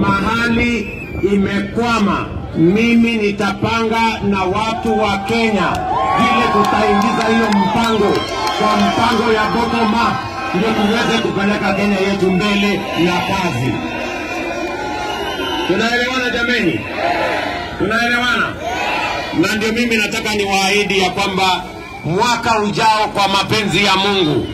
mahali imekwama, mimi nitapanga na watu wa Kenya vile tutaingiza hiyo mpango kwa mpango ya bottom up, ndio tuweze kupeleka Kenya yetu mbele na kazi. Tunaelewana jameni? Tunaelewana? Na ndio mimi nataka niwaahidi ya kwamba mwaka ujao, kwa mapenzi ya Mungu,